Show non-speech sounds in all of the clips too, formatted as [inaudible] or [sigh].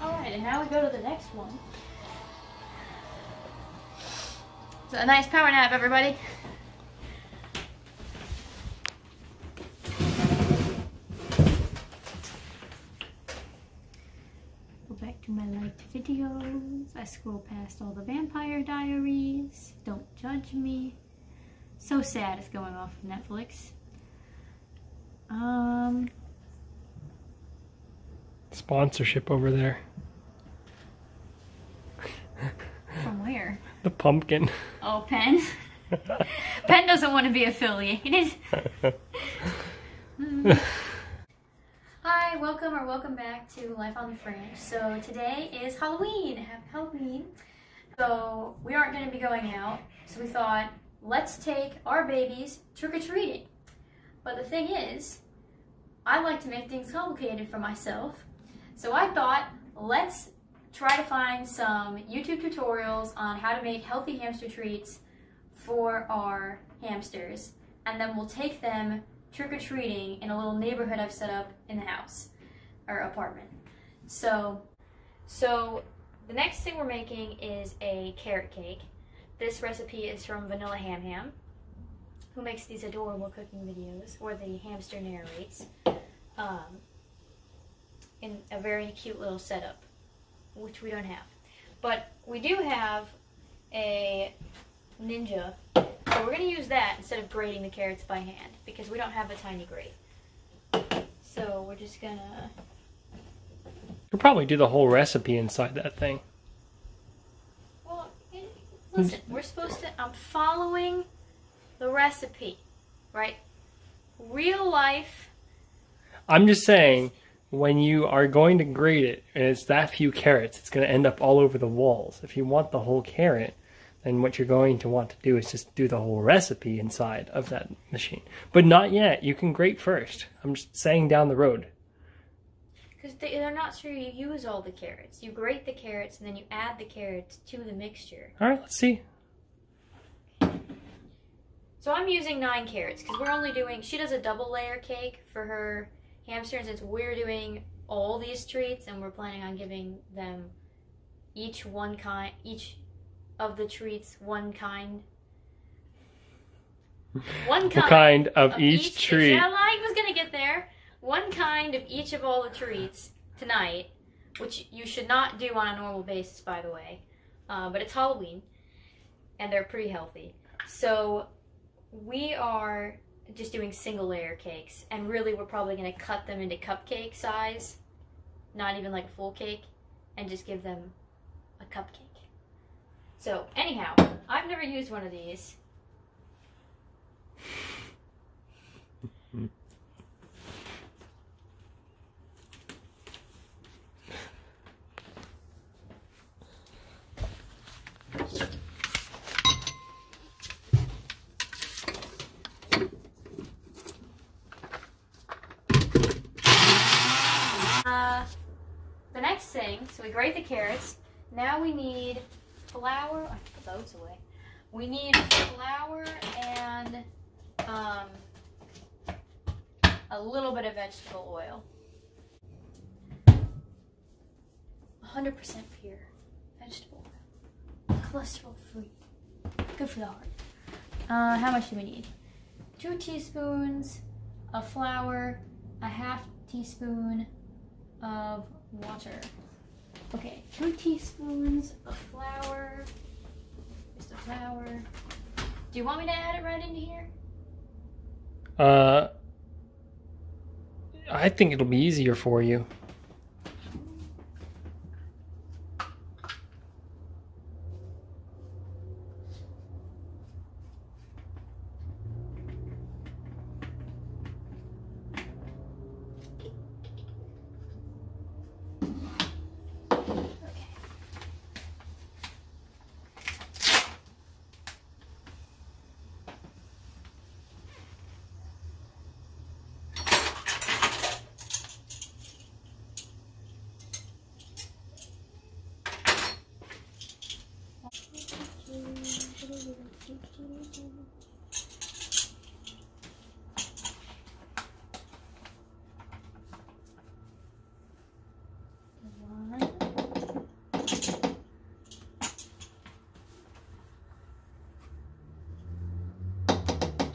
Alright, and now we go to the next one. So a nice power nap, everybody. Go back to my liked videos. I scroll past all the vampire diaries. Don't judge me. So sad it's going off of Netflix. Um, Sponsorship over there. from where? The pumpkin. Oh, Penn. [laughs] Penn doesn't want to be affiliated. [laughs] Hmm. Hi, welcome or welcome back to Life on the Franch. So today is Halloween. Happy Halloween. So we aren't going to be going out, so we thought let's take our babies trick or treating. But the thing is, I like to make things complicated for myself. So I thought let's try to find some YouTube tutorials on how to make healthy hamster treats for our hamsters. And then we'll take them trick-or-treating in a little neighborhood I've set up in the house or apartment. So, so the next thing we're making is a carrot cake. This recipe is from Vanilla Ham Ham, who makes these adorable cooking videos where the hamster narrates um, in a very cute little setup which we don't have. But we do have a Ninja, so we're going to use that instead of grating the carrots by hand because we don't have a tiny grate. So we're just going to... You'll probably do the whole recipe inside that thing. Well, listen, we're supposed to... I'm following the recipe, right? Real life... I'm just saying, when you are going to grate it and it's that few carrots, it's going to end up all over the walls. If you want the whole carrot, then what you're going to want to do is just do the whole recipe inside of that machine. But not yet. You can grate first. I'm just saying down the road. Because they, they're not sure you use all the carrots. You grate the carrots and then you add the carrots to the mixture. All right, let's see. So I'm using nine carrots because we're only doing, she does a double layer cake for her hamster and since we're doing all these treats and we're planning on giving them each one kind, each of the treats one kind. [laughs] One kind, kind of, each, treat. Yeah, I was gonna get there. One kind of each of all the treats tonight, which you should not do on a normal basis, by the way. Uh, but it's Halloween, and they're pretty healthy. So we are just doing single layer cakes, and really we're probably gonna cut them into cupcake size, not even like a full cake, and just give them a cupcake. So anyhow, I've never used one of these. Uh, the next thing, so we grate the carrots. Now we need flour. I put those away. We need flour and um, a little bit of vegetable oil. 100% pure vegetable oil. Cholesterol free. Good for the heart. Uh, how much do we need? Two teaspoons of flour, a half teaspoon of water. Okay, two teaspoons of flour. Just the flour. Do you want me to add it right into here? Uh, I think it'll be easier for you. Okay.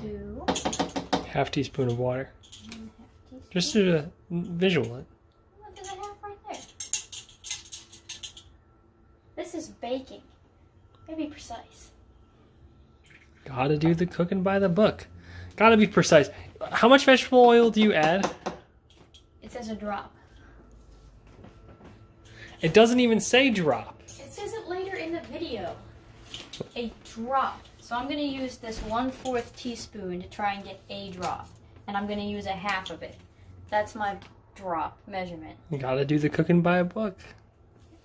two. Half teaspoon of water. teaspoon. Just to visual it. Look at the half right there. This is baking. Maybe precise. Gotta do the cooking by the book. Gotta be precise. How much vegetable oil do you add? It says a drop. It doesn't even say drop. It says it later in the video. A drop. So I'm going to use this one fourth teaspoon to try and get a drop. And I'm going to use a half of it. That's my drop measurement. You gotta do the cooking by a book.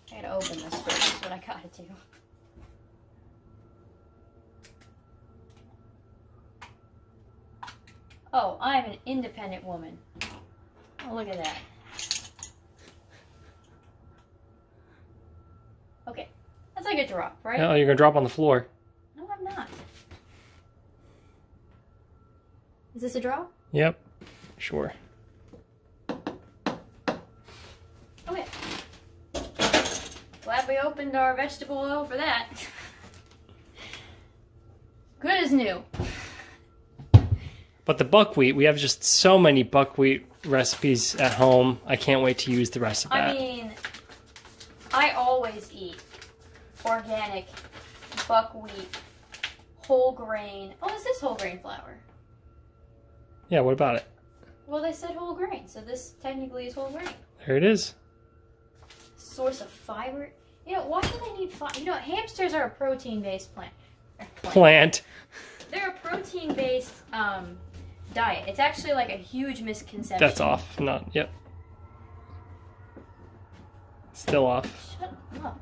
I gotta open this first. That's what I gotta do. Oh, I'm an independent woman. Oh, look at that. Okay, that's like a drop, right? Oh, you're gonna drop on the floor. No, I'm not. Is this a draw? Yep. Sure. Okay. Glad we opened our vegetable oil for that. Good as new. But the buckwheat, we have just so many buckwheat recipes at home. I can't wait to use the rest of that. I mean, I always eat organic buckwheat, whole grain. Oh, is this whole grain flour? yeah, what about it? Well, they said whole grain, so this technically is whole grain. There it is. Source of fiber. You know, why do they need fiber? You know, hamsters are a protein-based plant. er, plant. Plant. They're a protein-based um, diet. It's actually like a huge misconception. That's off. Not, yep. Still off. Shut up.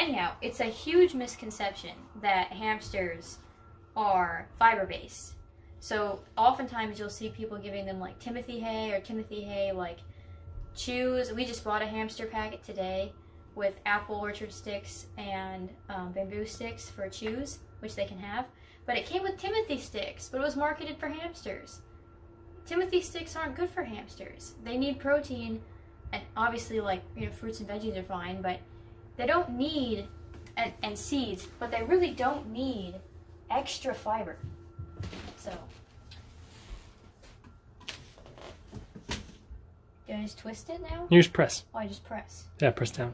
Anyhow, it's a huge misconception that hamsters are fiber based. So oftentimes you'll see people giving them like Timothy hay or Timothy hay like chews. We just bought a hamster packet today with apple orchard sticks and um, bamboo sticks for chews, which they can have. But it came with Timothy sticks, but it was marketed for hamsters. Timothy sticks aren't good for hamsters. They need protein, and obviously, like you know, fruits and veggies are fine, but they don't need and, and seeds, but they really don't need extra fiber. So, do I just twist it now? You just press. Oh, I just press. Yeah, press down.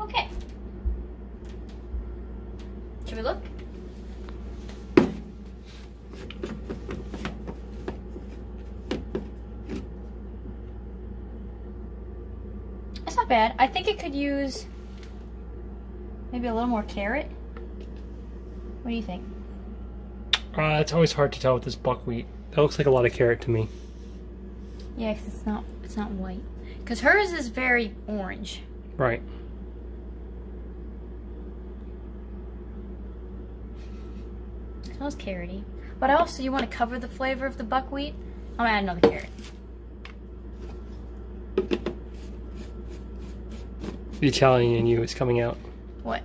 Okay. Should we look? That's not bad. I think it could use maybe a little more carrot. What do you think? Uh, it's always hard to tell with this buckwheat. That looks like a lot of carrot to me. Yeah, 'cause it's not it's not white. Cause hers is very orange. Right. It smells carroty. But also, you want to cover the flavor of the buckwheat. I'm gonna add another carrot. The Italian in you is coming out. What?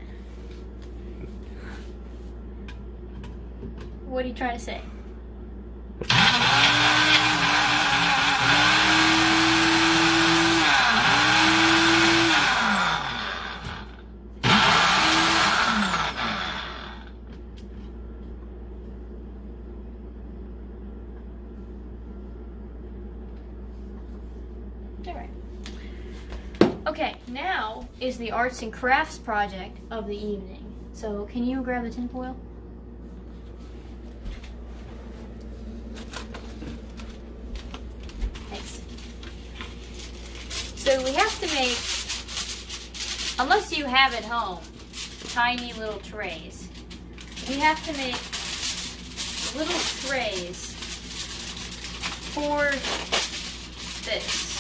What are you trying to say? Alright. Okay, now is the arts and crafts project of the evening. So, can you grab the tinfoil? Thanks. So we have to make, unless you have at home, tiny little trays. We have to make little trays for this.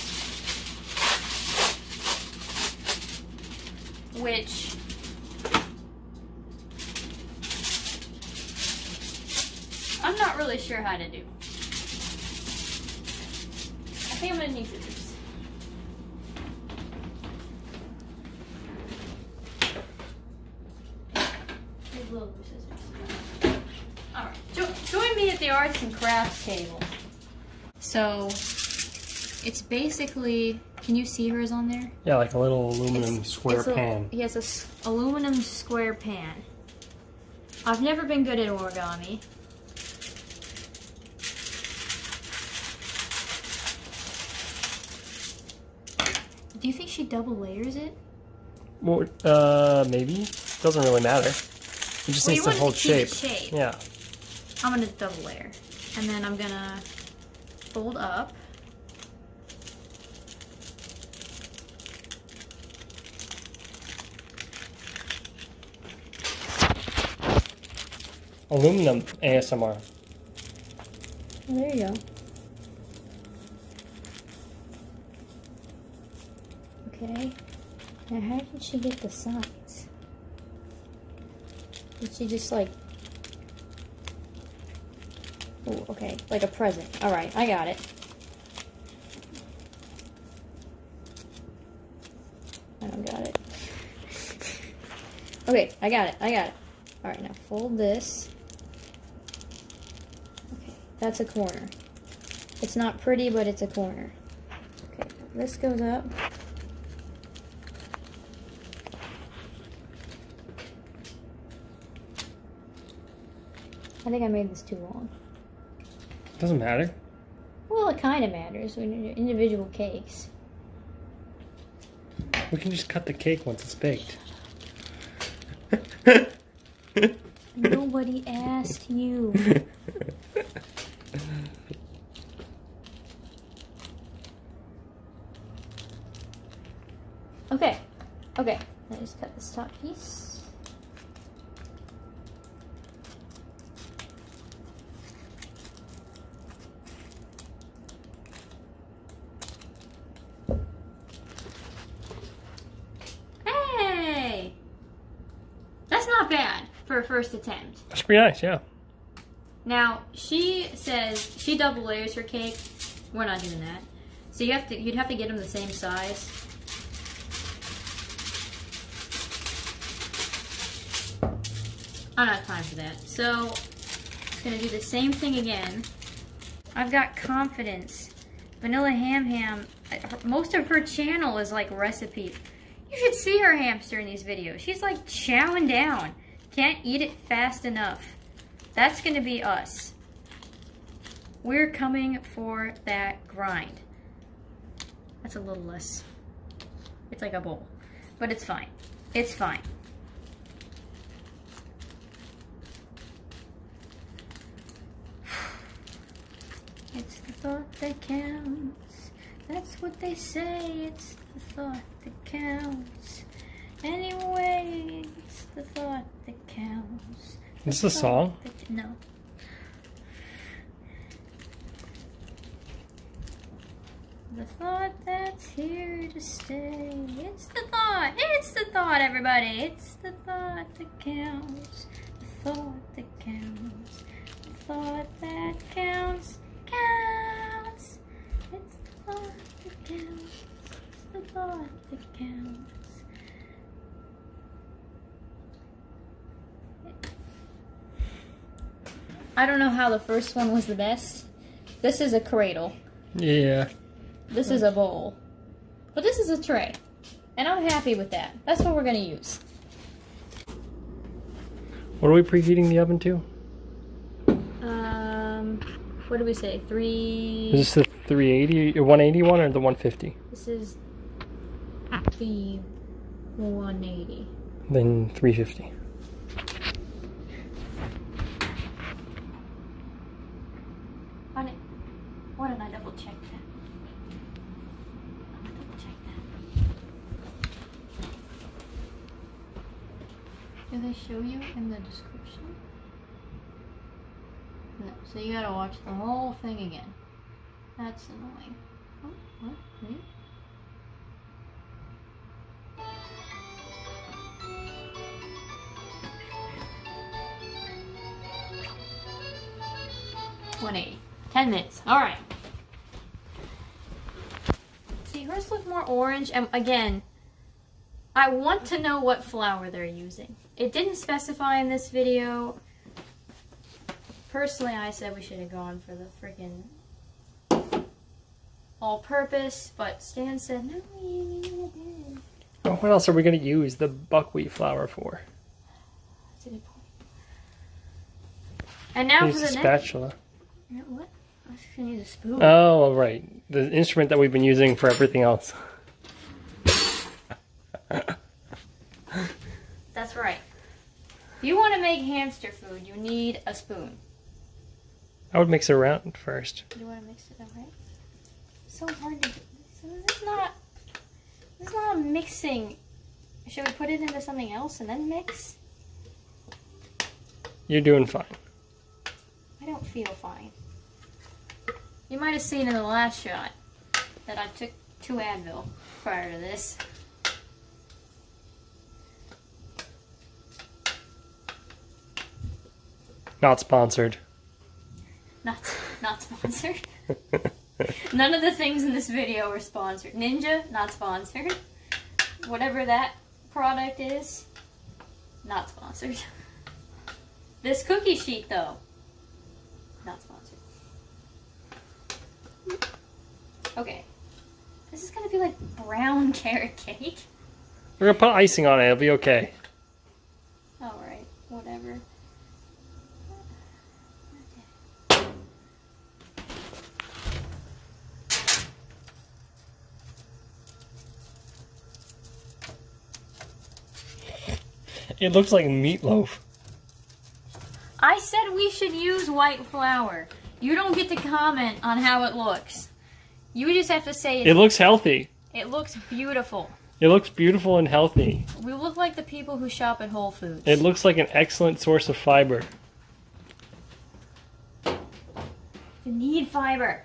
Which I'm not really sure how to do. I think I'm gonna need scissors. These little scissors. Alright, jo join me at the arts and crafts table. So, it's basically, can you see hers on there? Yeah, like a little aluminum It's- square it's a- pan. He has a aluminum square pan. I've never been good at origami. Do you think she double layers it? Well, uh, maybe. Doesn't really matter. It just Well, needs to hold to shape. shape. Yeah. I'm gonna double layer. And then I'm gonna fold up. Aluminum ASMR. There you go. Okay. Now how did she get the sides? Did she just like... Oh, okay. Like a present. Alright, I got it. I don't got it. [laughs] Okay, I got it. I got it. Alright, now fold this. That's a corner. It's not pretty, but it's a corner. Okay, this goes up. I think I made this too long. Doesn't matter. Well, it kind of matters when you're individual cakes. We can just cut the cake once it's baked. [laughs] Nobody asked you. [laughs] Okay, okay. Let me just cut this top piece. Hey! That's not bad for a first attempt. That's pretty nice, yeah. Now she says she double layers her cake. We're not doing that. So you have to you'd have to get them the same size. I don't have time for that. So I'm gonna do the same thing again. I've got confidence. Vanilla Ham Ham. Most of her channel is like recipe. You should see her hamster in these videos. She's like chowing down. Can't eat it fast enough. That's to be us. We're coming for that grind. That's a little less. It's like a bowl. But it's fine. It's fine. It's the thought that counts. That's what they say. It's the thought that counts. Anyway, it's the thought that counts. This is a song? No. The thought that's here to stay. It's the thought. It's the thought, everybody. It's the thought that counts. The thought that counts. The thought that. Counts. Counts. The that counts. I don't know how the first one was the best. This is a cradle. Yeah. This is a bowl. But this is a tray. And I'm happy with that. That's what we're going to use. What are we preheating the oven to? Um, what do we say? Three. Is this the 380 or 180 one or the 150? This is at the 180. Then 350. On it. Why don't I double check that? Double check that. Do they show you in the description? No, so you gotta watch the whole thing again. That's annoying. Oh, what? Wait. Eighty. Ten minutes. All right. See, hers look more orange, and again, I want to know what flour they're using. It didn't specify in this video. Personally, I said we should have gone for the freaking all-purpose, but Stan said no. Oh, what else are we going to use the buckwheat flour for? That's a good point. And now Use for the next. spatula. Yeah, What? I was gonna use a spoon. Oh, right. The instrument that we've been using for everything else. [laughs] That's right. If you want to make hamster food, you need a spoon. I would mix it around first. You want to mix it right? So hard to do. So this is not. This is not a mixing. Should we put it into something else and then mix? You're doing fine. I don't feel fine. You might have seen in the last shot that I took two Advil prior to this. Not sponsored. Not not sponsored. [laughs] None of the things in this video were sponsored. Ninja, not sponsored. Whatever that product is, not sponsored. This cookie sheet, though, not sponsored. Okay. This is gonna be like brown [laughs] carrot cake. We're gonna put icing on it. It'll be okay. Alright, whatever. It looks like a meatloaf. I said we should use white flour. You don't get to comment on how it looks. You just have to say It it, looks healthy. it looks beautiful. It looks beautiful and healthy. We look like the people who shop at Whole Foods. It looks like an excellent source of fiber. You need fiber.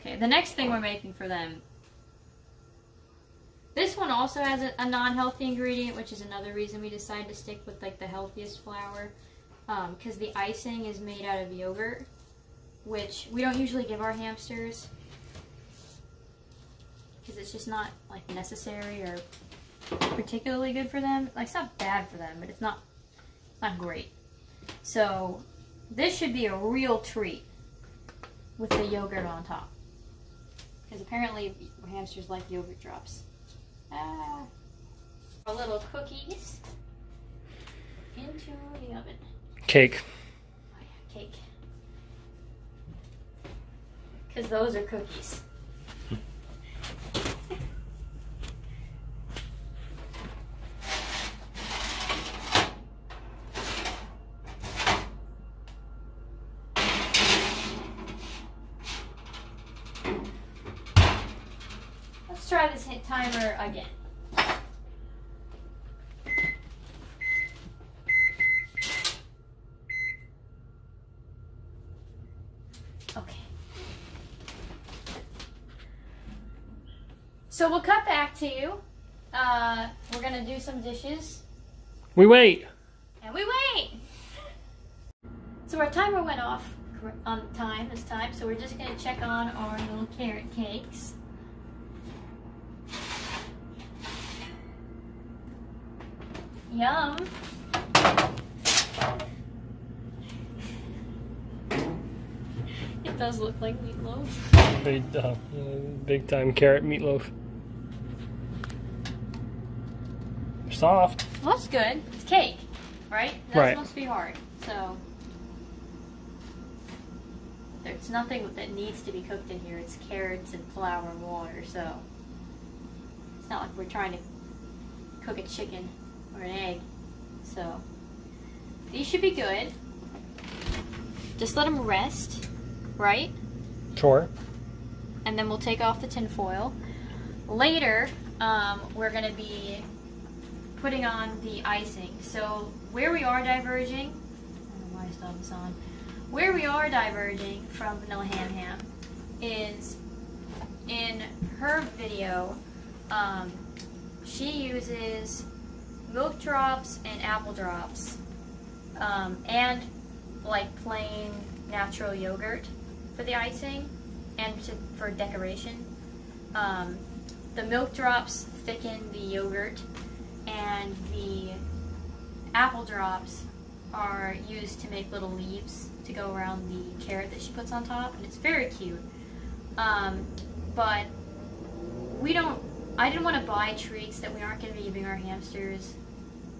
Okay. The next thing we're making for them. This one also has a, a non-healthy ingredient, which is another reason we decided to stick with like the healthiest flour, um, because the icing is made out of yogurt, which we don't usually give our hamsters because it's just not like necessary or particularly good for them. Like it's not bad for them, but it's not not great. So this should be a real treat with the yogurt on top. Because apparently hamsters like yogurt drops. Ah. Our little cookies into the oven. Cake. Oh yeah, cake. Because those are cookies. Let's try this hit timer again. Okay. So we'll cut back to you. Uh, we're gonna do some dishes, We wait. and we wait. So our timer went off on time this time, so we're just gonna check on our little carrot cakes. Yum. [laughs] It does look like meatloaf. Big, uh, big time carrot meatloaf. Soft. Well, that's good. It's cake, right? That's Right. supposed to be hard. So there's nothing that needs to be cooked in here. It's carrots and flour and water. So it's not like we're trying to cook a chicken or an egg. So these should be good. Just let them rest, right? Sure. and then we'll take off the tinfoil. Later, um, we're going to be putting on the icing. So where we are diverging, why I still this on. Where we are diverging from Vanilla Ham Ham is in her video, um, she uses milk drops and apple drops, um, and like plain natural yogurt for the icing and to, for decoration. Um, the milk drops thicken the yogurt, and the apple drops are used to make little leaves to go around the carrot that she puts on top, and it's very cute. Um, but we don't. I didn't want to buy treats that we aren't going to be giving our hamsters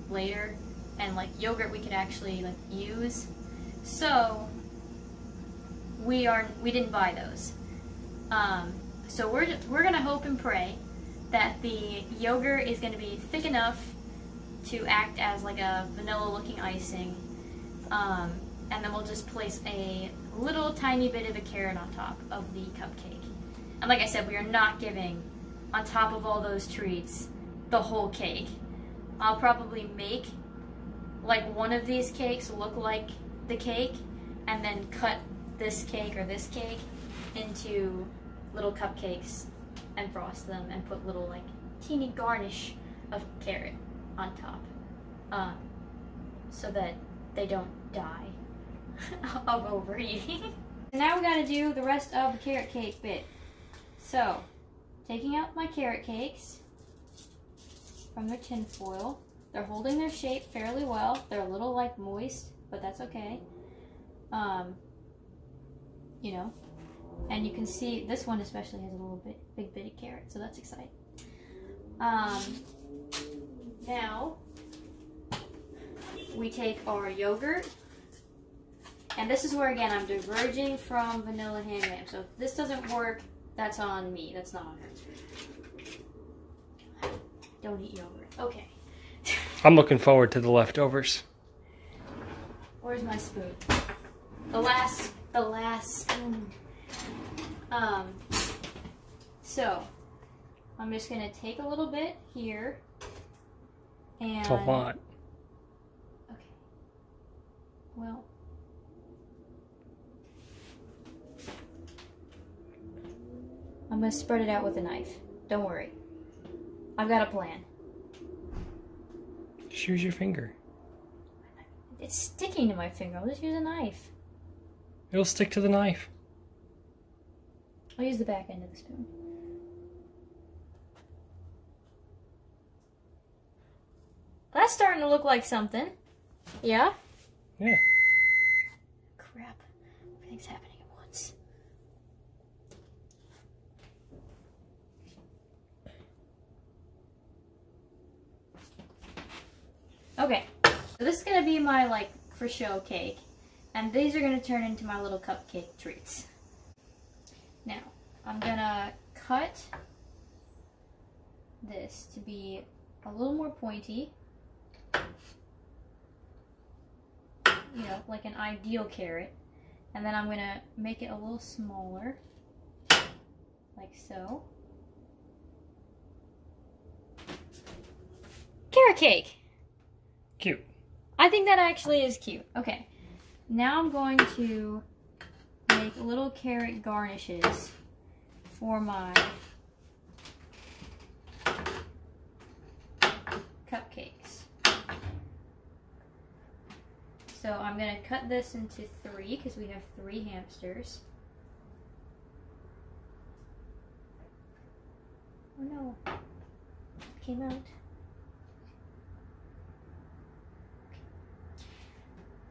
later, and like yogurt we could actually like use. So we are we didn't buy those. Um, so we're we're gonna hope and pray that the yogurt is gonna be thick enough to act as like a vanilla looking icing. Um, and then we'll just place a little tiny bit of a carrot on top of the cupcake. And like I said, we are not giving on top of all those treats the whole cake. I'll probably make like one of these cakes look like the cake and then cut this cake or this cake into little cupcakes and frost them and put little like teeny garnish of carrot on top um, so that they don't die [laughs] of overeating. [laughs] now we gotta do the rest of the carrot cake bit. So, taking out my carrot cakes from their tin foil. They're holding their shape fairly well. They're a little like moist, but that's okay. Um, you know, and you can see this one especially has a little bit big bit of carrot, so that's exciting. Um, now we take our yogurt, and this is where again I'm diverging from Vanilla Ham Ham. So if this doesn't work, that's on me. That's not on her. Don't eat yogurt. Okay. [laughs] I'm looking forward to the leftovers. Where's my spoon? The last, the last spoon. Um, so, I'm just gonna take a little bit here. And, It's a lot. Okay. Well. I'm gonna spread it out with a knife. Don't worry. I've got a plan. Just use your finger. It's sticking to my finger. I'll just use a knife. It'll stick to the knife. I'll use the back end of the spoon. That's starting to look like something. Yeah? Yeah. Crap. Everything's happening at once. Okay. So this is gonna be my like for show cake. And these are gonna turn into my little cupcake treats. I'm gonna cut this to be a little more pointy. You know, like an ideal carrot. And then I'm gonna make it a little smaller, like so. Carrot cake! Cute. I think that actually is cute. Okay, now I'm going to make little carrot garnishes for my cupcakes. So I'm going to cut this into three because we have three hamsters. Oh no, it came out.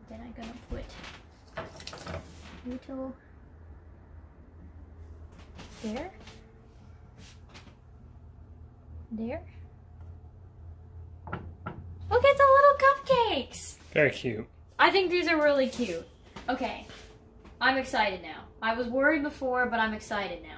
Then I'm gonna put little there, there. Look at the little cupcakes! Very cute. I think these are really cute. Okay, I'm excited now. I was worried before, but I'm excited now.